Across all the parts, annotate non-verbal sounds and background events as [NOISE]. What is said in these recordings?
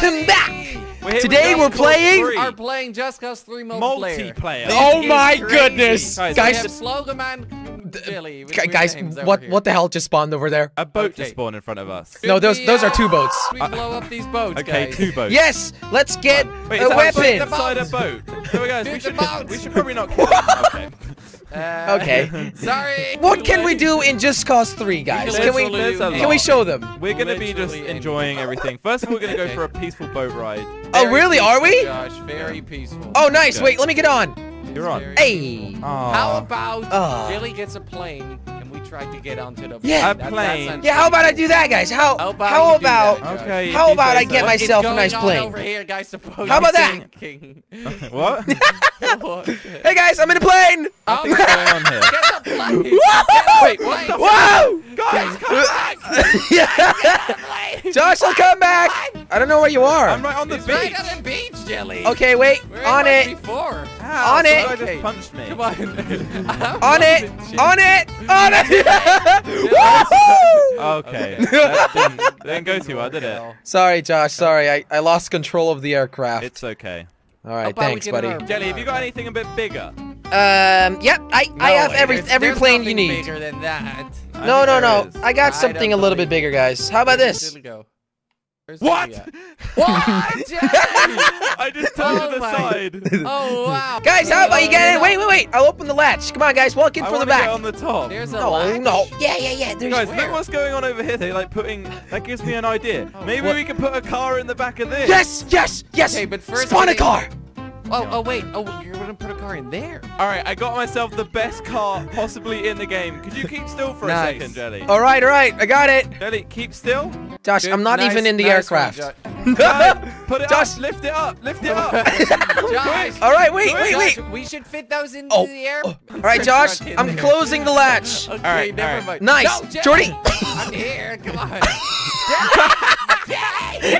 Welcome back. We're Today we're Just Cause playing- 3. are playing Just Cause 3 multiplayer. multiplayer. Oh my crazy. goodness, Guys, We guys! have Slogoman, Billy. with gu- weird Guys, what what the hell just spawned over there? A boat Okay. just spawned in front of us. No, those- we, those are uh, two boats. We blow up these boats, Okay, guys. two boats. Yes, let's get Wait, a is that weapon. boat inside a boat? So guys, we Shoot should we should probably not kill them. [LAUGHS] Okay. Uh, Okay. [LAUGHS] Sorry. What can we do in Just Cause 3, guys? can Can we literally There's a can we show them? We're gonna be just Literally enjoying everything. First of all, we're gonna go Okay. for a peaceful boat ride. Oh, Very really? Are we? peaceful, Josh, very peaceful. Oh, nice. Okay. Wait, let me get on. You're on. Very- Hey. How about. Billy gets a plane and we try to get onto the Yeah. A That- plane. Yeah, how about I do that, guys? How How about how you do that. Okay. how about I get so. Myself a nice plane? over here, guys? Supposed How about that? [LAUGHS] [LAUGHS] What? [LAUGHS] Hey guys, I'm in a plane. Oh, What's going on here? Get the plane. Whoa! Wait, what the Whoa! Guys, come back! yeah. Josh, I'll come back. I don't know where you are. I'm right on the It's beach. right on the beach, Jelly. Okay, wait. We're On it. Before. Ow, On some it. guy just Okay. punched me. Come on. [LAUGHS] On it. On it. On it. [LAUGHS] Woohoo! Okay. [LAUGHS] that didn't, didn't go too well, did it? Sorry, Josh. Sorry, I, I lost control of the aircraft. It's okay. All right, about thanks, buddy. Jelly, have you got anything a bit bigger? Um, yep. I I have every There's- every plane you need. Bigger than that. No, no, no. is. I got something a little bit bigger, guys. How about this? Here we go. Where's [LAUGHS] What? What? [LAUGHS] I just turned Oh to the my- side. Oh wow. Guys, how about you get in? Wait, wait, wait. I'll open the latch. Come on, guys. Walk in I from the back. get on the top. There's a no, latch. no. Yeah, yeah, yeah. There's Guys, where? look what's going on over here. They're like putting. That gives me an idea. Oh, Maybe what? we could put a car in the back of this. Yes, yes, yes. Okay, but first spawn a car. Oh, oh wait. Oh, you're gonna put a car in there. All right, I got myself the best car possibly in the game. Could you keep still for Nice. a second, Jelly? All right, all right. I got it. Jelly, keep still. Josh, Good, I'm not nice- even in the nice aircraft. Jo- No, put it [LAUGHS] Josh. up. Lift it up. Lift it [LAUGHS] up. Josh. all right, wait, wait, Josh, wait. We should fit those into Oh, the air. oh. All right, [LAUGHS] Josh. I'm closing the latch. Okay, All right, never all right. mind. Nice. No, Jordy. I'm here. Come on. Jelly,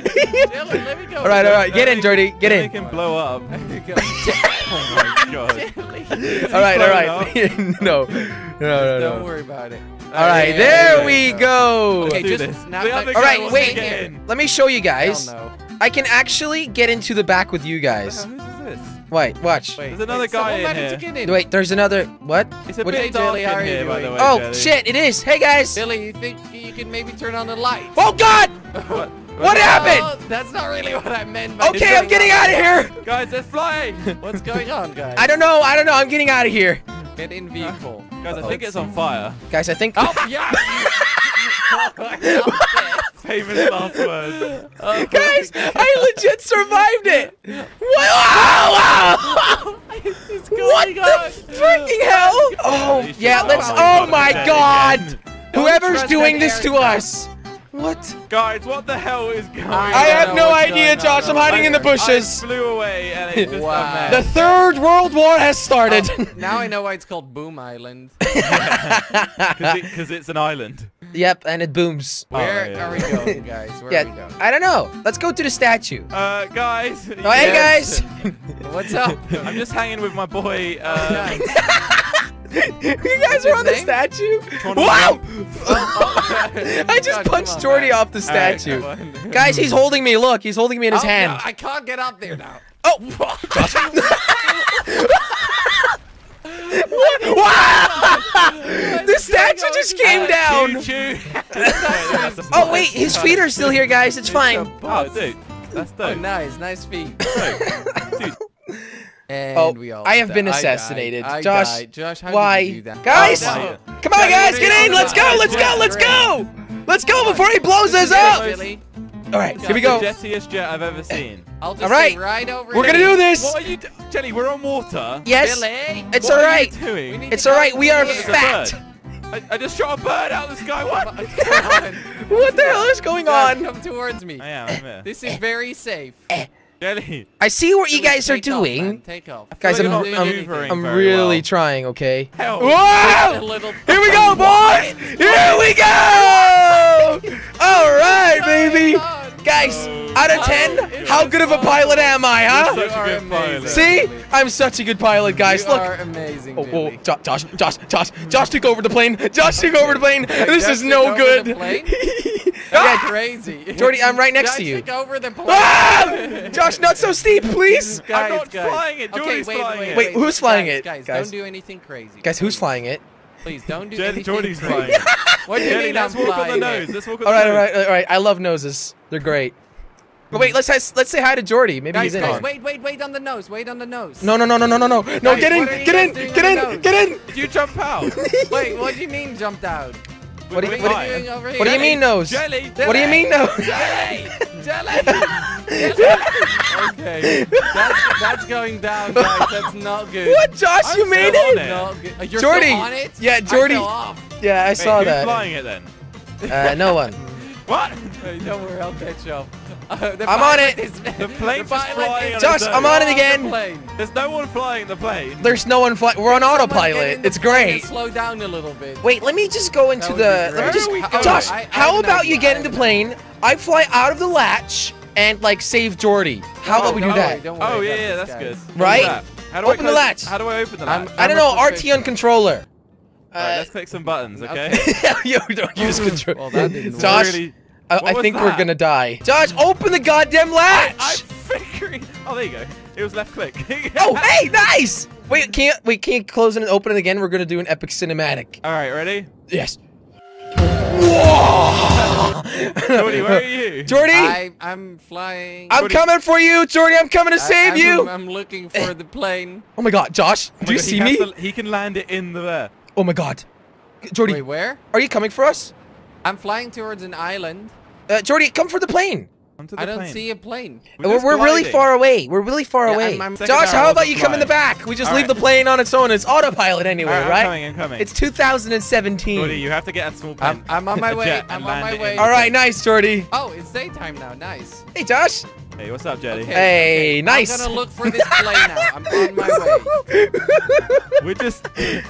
Jelly, let me go. All right, all right. Get in, Jordy. Get Jelly in. can blow up. There we go. Oh my god. Jelly. All right, all blown no, no, no, Don't worry about it. All right, Yeah, there there we you go. Okay, just this. now- The other All guy right, wants wait. to. Let me show you guys. Hell. I can actually get into the back with you guys. Whose is this? Wait, watch. Wait, There's another guy in here. in. Wait, there's another. What? It's a What- bit Hey, dark Jelly, how in are you here, by the doing? way. Oh Jelly. shit! It is. Hey guys. Billy, you think you can maybe turn on the light? Oh God! [LAUGHS] What? What happened? Oh, that's not really what I meant. by Okay, I'm getting out of here. Guys, they're flying. [LAUGHS] What's going on, guys? I don't know. I don't know. I'm getting out of here, Get in vehicle. Guys, I think it's on fire. guys. I think. Oh, yeah. [LAUGHS] Famous last words. Oh, [LAUGHS] guys, I legit survived it. What? Wow, wow. What the on? freaking hell? Oh yeah. Let's. Oh my God! Whoever's doing this to us. What? Guys, what the hell is going on? I I have no idea, going on Josh. I'm over hiding in the bushes. I flew away and it's just Wow. a The third world war has started. Oh, [LAUGHS] now I know why it's called Boom Island. [LAUGHS] Because it's an island. yep, and it booms. Oh, Where yeah. are we going, [LAUGHS] guys? Where yeah, are we going? I don't know. Let's go to the statue. Uh, guys. Oh, hey guys. What's up? I'm just hanging with my boy. Uh, Nice. [LAUGHS] you guys are on the name? statue. Trying to Wow! I [LAUGHS] I just punched Jordy off the statue. come. [LAUGHS] Guys, he's holding me. Look, he's holding me in his Oh, hand. no, I can't get up there now. Oh! wow! the statue just came Uh, down. Choo choo. Oh wait, his feet are still here, guys. It's fine. Oh, dude. That's Oh, dope. nice, nice feet. Dude, And Oh, we all I have been assassinated. I Josh, died. Josh, how why? did you do that? Guys, Oh, no. Come on, guys, get in. Let's go. Let's go. Let's go. Let's go before he blows us up. All right, here we the go. jettiest jet I've ever seen. [LAUGHS] I'll just All right. right over We're here. gonna do this. What are you, do- Jelly? We're on water. Yes, Billy, it's What all are you doing? It's to all go right. We are here. It's a fat. I, I just shot a bird out of the sky. What? [LAUGHS] [LAUGHS] What the hell is going Josh, on? Come towards me. I am. I'm here. This is very safe. Eh. Jelly. I see what you guys are take off, doing. Take off. Guys, I'm, like you're you're not I'm, I'm really well. trying, okay? Hell. Whoa! Here we go, boys! Here we go! [LAUGHS] All right, baby. Guys, oh. out of 10, how good of a pilot am I, huh? Such a good pilot. See? I'm such a good pilot, guys. You Look. are amazing, Oh, whoa, Josh, Josh, Josh, Josh took over the plane. Josh took over the plane. This Josh is no good. [LAUGHS] the [LAUGHS] crazy. Jordy, I'm right next Guys, to you. Take over the plane. Ah! Josh, not so steep, please. I'm not flying it. Okay, Jordy's wait, flying wait, it. Wait, who's flying guys, it? Guys, Guys. don't do anything crazy. Guys, who's flying it? Please don't do Jed- anything Jordy's crazy. flying. What do you Jelly, mean let's I'm walk on the nose. it? Let's walk on All the right, all nose. right, all right. I love noses. They're great. Oh, wait, let's say, let's say hi to Jordy. Maybe Guys, he's in guys, on. wait, wait, wait on the nose. Wait on the nose. No, no, no, no, no, no, no. No, get in, what are you get in, get in, get in. Did you jump out? Wait, what do you mean jumped out? What do you- We're what do flying. doing over here? What do you mean nose? Jelly. What do you mean no? Jelly! Jelly! Jelly! [LAUGHS] okay, that's, that's going down, guys. That's not good. What, Josh? I'm you made still on it? it. Not good. You're Jordy. still on it? Yeah, I Jordy. fell off. Yeah, I Wait, saw who's that. flying it then? Uh, no one. [LAUGHS] What? Hey, don't worry, I'll catch up. Uh, I'm on pilot it. is- [LAUGHS] [LAUGHS] The plane's just flying is Josh, I'm on it the again. plane. There's no one flying the plane. There's no one flying. We're on Someone get autopilot. It's great. Slow down a little bit. Wait, let me just go into the. Let me just. Where are we Josh, going? I- I how have an about you get I into have plane? I fly out of the latch and like save Jordy. How Oh, about we do don't that? worry, worry Oh yeah, yeah, that's guys. good. Right? That? How do Open I the latch. How do I open the I'm- latch? I don't know. RT on controller. Alright, Uh, let's click some buttons, okay? [LAUGHS] Okay. Yo, don't use control. Well, that didn't. Josh, Really- I, I was think we're gonna die. Josh, open the goddamn latch. I'm figuring. Oh, there you go. It was left click. [LAUGHS] oh, hey, nice. Wait, can't we Can't close it and open it again. We're gonna do an epic cinematic. All right, ready? Yes. Whoa! [LAUGHS] Jordy, where are you? Jordy, I, I'm flying. I'm Jordy- coming for you. Jordy, I'm coming to I- save I'm, you. I'm looking for eh. the plane. Oh my God, Josh, Oh do you God, see has me? to- he can land it in the there. Oh my God, Jordy, Wait, where? are you coming for us? I'm flying towards an island. Uh, Jordy, come for the plane. Onto the I don't plane. see a plane. We're We're, we're really far away. We're really far Yeah, away. I'm- I'm- Josh, how about just you come in the back? We just All leave right. the plane on its own. It's autopilot anyway, All right, right? I'm coming. I'm coming. It's 2017. Jordy, you have to get a small plane. I'm, I'm on my [LAUGHS] way. I'm on my it in way. All right, nice, Jordy. Oh, it's daytime now. Nice. Hey, Josh. Hey, what's up, Jetty? Okay, Hey, okay. nice. I'm gonna look for this plane now. I'm on my way. [LAUGHS] We're just. this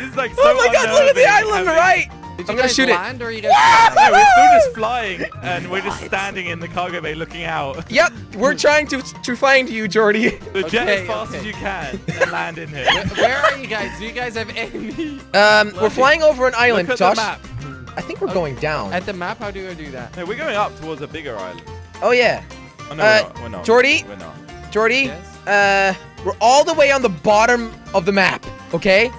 is like so. oh my God, look at the island, right? Did I'm you gonna guys shoot it. or are you guys? [LAUGHS] No, we're still just flying, and we're just standing in the cargo bay looking out. Yep, we're trying to to find you, Jordy. So jet as fast okay. as you can and land in here. Where, [LAUGHS] where are you guys? Do you guys have any? Um, we're flying over an island, Look at Josh. the map. I think we're going down. At the map, how do I do that? No, we're going up towards a bigger island. Oh yeah, Oh, no, Uh, we're not. We're not. Jordy? We're not. Jordy. Yes. Uh, we're all the way on the bottom of the map. Okay,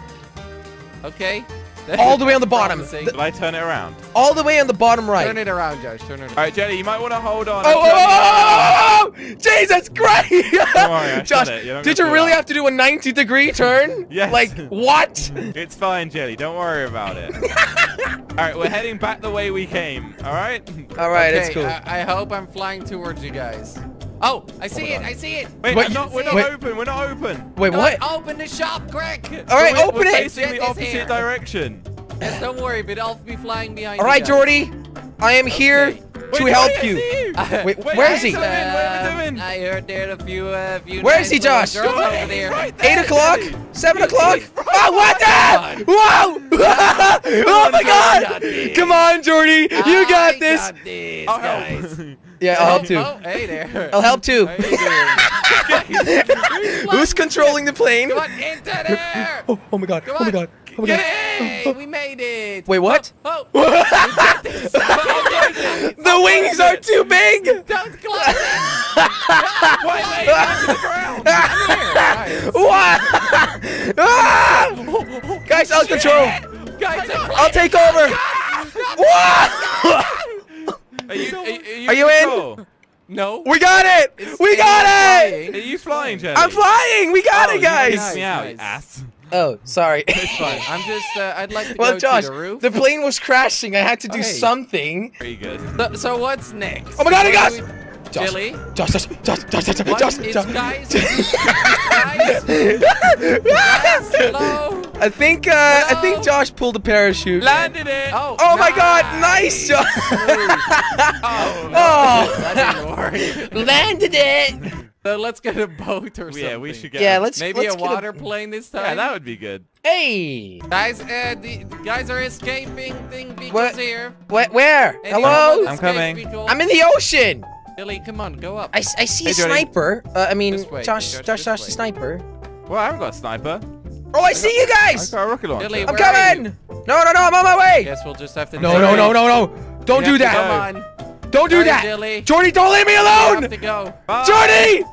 Okay. [LAUGHS] all the way on the bottom. Promising. The- I turn it around? all the way on the bottom right. Turn it around, Josh. Turn it around. All right, Jelly, you might want to hold on. Oh, oh, oh oh, oh, oh, oh, oh, Jesus Christ! Don't worry, I [LAUGHS] Josh, it. Did you really out. have to do a 90 degree turn? [LAUGHS] Yes. Like, what? It's fine, Jelly. Don't worry about it. all right, we're heading back the way we came. All right. All right, okay, it's cool. I, I hope I'm flying towards you guys. Oh, I see it. I see it. Wait, Wait, not, we're not wait. open. We're not open. Wait, No, what? Open the shop, Greg. All right, we're, open we're it. facing Jet the opposite here. direction. Yes, don't worry, but I'll be flying behind All you right. Jordy, I am here Okay. to Wait, help Jordy, I you. see you. Wait, Wait, where is he? What are? What are we doing? I heard there a few, uh, few Where nice is he, Josh? Girls Jordy, over there. right there. Eight o'clock? Seven o'clock? He's Oh, what the? Whoa! [LAUGHS] [LAUGHS] oh my God! Come on, Jordy, you got this. Got this, I'll guys. [LAUGHS] help. Yeah, I'll help Oh, too. Oh, hey there. I'll help too. How? [LAUGHS] Who's controlling the plane? Come on, into there. [LAUGHS] Oh, oh my God! Come Oh my. God! Oh my God! Yay, we made it. Wait, what? Oh, oh. [LAUGHS] You got this. Oh, The wings are too big. Don't close it. Wait, wait, down the ground. Here, What? Ah! guys. Guys, I'll control. Guys, I'm I'll take over. What? Are you, are, you in? No. We got it. It's- We it's got it. flying. Are you flying, Jelly? I'm flying. We got Oh, it, guys. kicked me out, Nice. ass. Oh, sorry. It's fine. I'm just. Uh, I'd like to Well, go Josh, to the roof. the plane was crashing. I had to do Hey. something. Very good. So, so what's next? Oh my God, What guys! do we- Josh, Jelly. Josh, Josh, Josh, Josh, Josh, What Josh, is Josh. guys? [LAUGHS] guys? Guys? Hello? I think uh, I think Josh pulled a parachute. Landed it. Oh. Oh my God! Nice, Josh. [LAUGHS] Oh, oh, That landed it. So let's get a boat or something. Yeah, we should get. Yeah, a- let's Maybe let's a get water plane this time. Yeah, that would be good. Hey, Guys, uh, the, the guys are escaping. Thing because What? here. where? where? Anyone Hello? I'm coming. people? I'm in the ocean. Billy, come on, go up. I see Hey, a Jordy. sniper. Uh, I mean, way, Josh, Josh, Josh, this Josh, the sniper. Well, I haven't got a sniper. Oh, I see you I guys. got a rocket launcher. Billy, I'm coming. No, no, no, I'm on my way. Guess we'll just have to. No, no, no, no, no. Don't You do that. Come on. Don't do Hurry, that. Dilly. Jordy, don't leave me You alone. have to go. Bye. Jordy!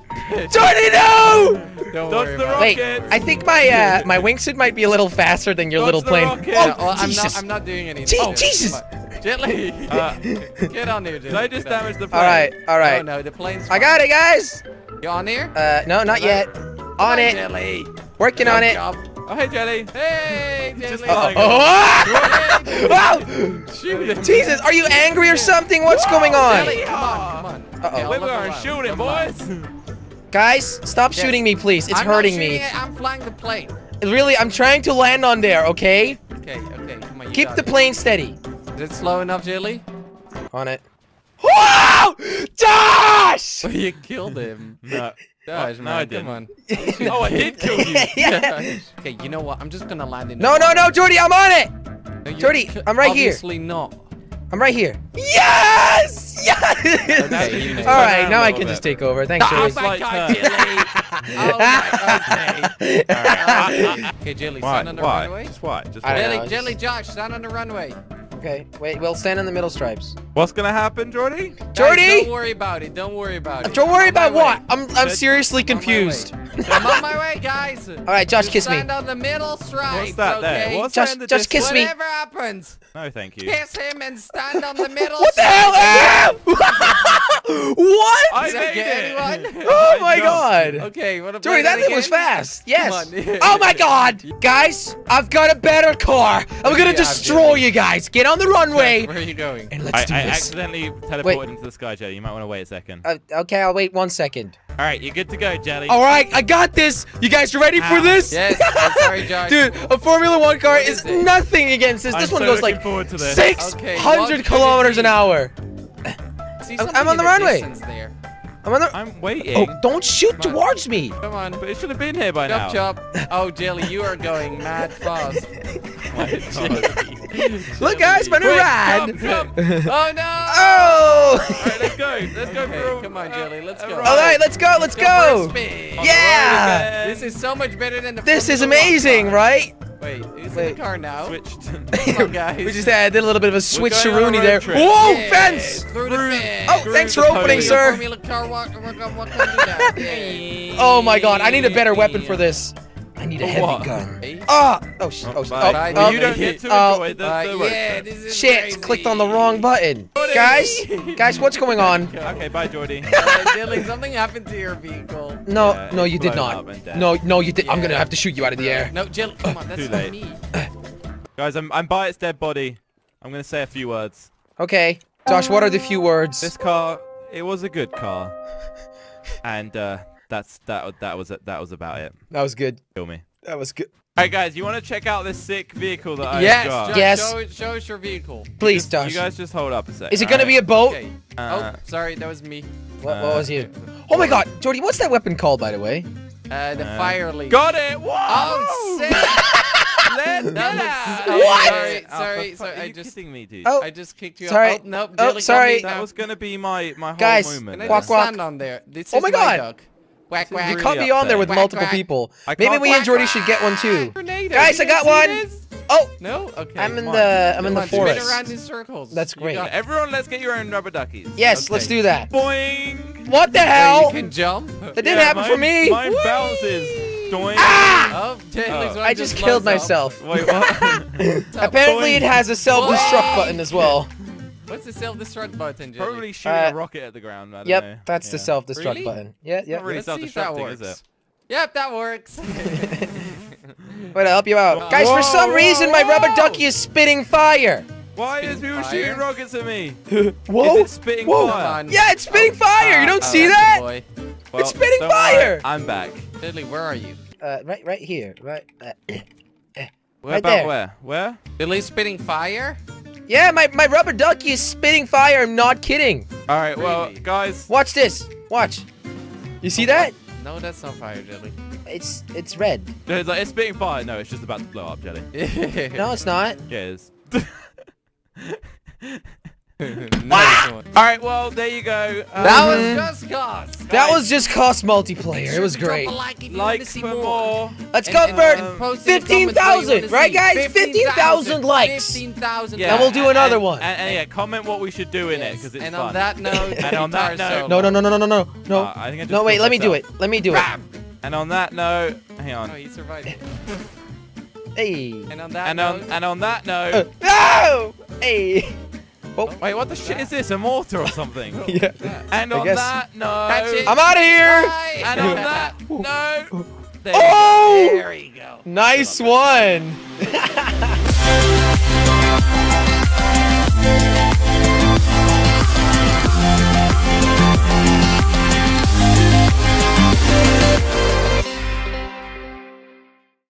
[LAUGHS] Jordy, no! Don't Dodge worry the about Wait, I think my uh, my wingsuit might be a little faster than your Dodge little plane. Oh, Yeah, well, I'm not. I'm not doing anything. Gee, Dilly. Jesus. Come on. Dilly. Uh, [LAUGHS] Get on here, Dilly. Did I just Get on damage the plane? all right, all right. No, no, the plane's. I got it, guys. You on here? Uh, no, not Come yet. Come On it. Dilly. Working on it. job. Oh, hey, Jelly. Hey, [LAUGHS] Just Dilly. flying. Oh! Wow! Shoot him. Jesus, are you angry or something? What's going on? Dilly, come on, come on. Uh-oh. We're going out. shooting, Come on. boys. Guys, stop Yes. shooting me, please. It's I'm hurting me. It, I'm flying the plane. Really, I'm trying to land on there, okay? Okay, okay, come on. Keep got the it. plane steady. Is it slow enough, Jilly? On it. Wow! Josh! you killed him. [LAUGHS] No. Josh, Oh, no, man, I come on. [LAUGHS] Oh, I did [LAUGHS] kill you. yeah. okay, you know what? I'm just gonna land in. No, no, no, Jordy, I'm on it. no Jordy, I'm right here. Obviously not. I'm right here. Yes! Yes! Okay, you know. All right, now around I a can little just take over. Thanks, Oh Jordy. Just my God. Jilly! Oh my, okay. Alright. Okay, Jilly, stand on the Why? runway. Just why? Just I why? don't Jilly, Jilly, Josh, stand on the runway. Okay, wait, we'll stand in the middle stripes. What's gonna happen, Jordy? Guys, Jordy! don't worry about it. Don't worry about it. Don't worry about what? way. I'm I'm Good. seriously I'm on my confused. Way. I'm on my way, guys. All All right, Josh, kiss me. Stand on the middle stripes. What's that okay? there? What's Just- that in the just kiss distance? me. Whatever happens, No, thank you. kiss him and stand on the middle. What the hell? [LAUGHS] What? I Did made it. anyone? [LAUGHS] oh I my jumped. god. Okay, what about Jordy, that thing was fast. Yes. [LAUGHS] Oh my god. Guys, I've got a better car. I'm gonna you have, destroy Jimmy? you guys. Get on the runway Where are you going? and let's I, do I this. accidentally teleported Wait. into the sky, Jelly. You might want to wait a second. Uh, okay, I'll wait one second. All right, you're good to go, Jelly. All right, I got this. You guys ready for this? Yes. I'm sorry, [LAUGHS] Josh. Dude, a Formula One car What is, is nothing against this. I'm this one goes like forward to this. 600 Okay, what could it kilometers an hour. See I'm- on the runway. There. I'm on the. I'm waiting. Oh, don't shoot Come on. towards me. Come on. But it should have been here by now. Chop chop. Oh, Jelly, you are going mad [LAUGHS] fast. Oh my God. Look, guys, my new Quick, jump, ride. jump. [LAUGHS] Oh no! Oh! All right, let's go. Let's go Okay, for a come on, Jelly, let's go. All right, let's go. Let's for go. spin. On Yeah. This is so much better than the. This is amazing, right? Wait, who's Wait. in the car now? switched. On, guys. we just uh, did a little bit of a going on a there. trip. Whoa, Yeah, fence! Through the fence. Oh, Through thanks the for opening, podium. sir. Car walk, walk, walk, walk, do Oh my god, I need a better weapon for this. I need a For heavy what? gun. Ah! Oh, sh- oh, sh- Bye. oh, Bye, oh, you don't get to oh, enjoy the, Uh, the road yeah, trip. this is Shit, crazy. clicked on the wrong button. Jordy. Guys, guys, what's going on? Okay, bye, Jordy. [LAUGHS] Uh, something happened to your vehicle. No, Yeah, no, you did not. up and dead. No, no, you did. I'm gonna have to shoot you out of the air. No, Jill, come on, that's Too late. me. [SIGHS] Guys, I'm, I'm by its dead body. I'm going to say a few words. Okay, Josh, what are the few words? This car, it was a good car. And uh, that's that, that, was, that was about it. That was good. Kill me. That was good. Alright guys, you want to check out this sick vehicle that I yes, got? Josh, Yes. Show, show us your vehicle. Please, Josh. You guys just hold up a sec. Is it gonna be a boat? Okay. Uh, oh, sorry, that was me. What, what uh, was you? Oh my God, Jordy, what's that weapon called, by the way? Uh, the Uh, fire leak. Got it! Whoa! Oh, sick! Let's get out! oh, What? Sorry, Oh, sorry, fuck- sorry. Are I you just, kidding me, dude? Oh, I just kicked you Sorry. out. Oh, nope, Oh, sorry. That was gonna be my my whole moment. Guys, movement. Can I Quack, stand on there? This Oh is my God. duck. Quack, This quack. You really can't be on there with upsetting. multiple Quack, quack. people. I Maybe we and Jordy should get one ah, too. Tornado, Guys, you I got one. this? Oh, No? Okay. I'm in come the I'm Come in the on, spin forest. around in circles. That's great. got. Everyone, let's get your own rubber duckies. Yes, Okay. let's do that. Boing! What the So hell? you can jump. That didn't Yeah, happen mine, for me. Mine Whee! bounces. Doing. Ah! Oh, Oh. I just blows killed myself. Wait, what? [LAUGHS] Apparently, Boing. it has a self-destruct button as well. [LAUGHS] What's the self-destruct button, Jelly? Probably shooting Uh, a rocket at the ground. I don't Yep, know. that's the self-destruct Really? button. Yeah, yeah. Not really Let's see if that self-destructing, is works. it? Yep, that works. [LAUGHS] Wait, I'll help you out. Whoa, Guys, for some whoa, reason, my rubber ducky is spitting fire. Why is Spitting people fire? shooting rockets at me? [LAUGHS] Whoa. Is it spitting Whoa. fire? On. Yeah, it's spitting fire. You Ah, don't oh, see that? a Boy. Well, spitting don't worry, fire. I'm back. Dilly, where are you? Uh, right, right here. Right. Uh, [COUGHS] Where Right about there. where? Where? Dilly's spitting fire? Yeah, my my rubber ducky is spitting fire. I'm not kidding. All right, well, Really? guys. Watch this. Watch. You see that? No, that's not fire, Jelly. It's it's red. It's, like, it's spitting fire. No, it's just about to blow up, Jelly. [LAUGHS] No, it's not. Yeah, it is. [LAUGHS] nice. All right, well, there you go. Um, That was Just Cause. That was Just Cause multiplayer. It was great. Like, if you like want to for more. more. Let's And- go and- for and post in the comments what you 15,000, right, guys? 15,000 likes. 15,000 Yeah, Then we'll do another and- one. And, and yeah, comment what we should do in it because it's and fun. on that note, [LAUGHS] And on that note- No, no, no, no, no, no, no, no. Uh, I think I just No, wait. Let me do it. Let me do it. And on that note, hang on. Oh, he survived. [LAUGHS] Hey. And on that And note, on and on that note, Uh, no! Hey. Oh. wait, what the shit is this? A mortar or something? [LAUGHS] Yeah. And on that note, That's it. I'm out of here. Bye. and on that [LAUGHS] no. there Oh! you. There you go. Nice one. [LAUGHS]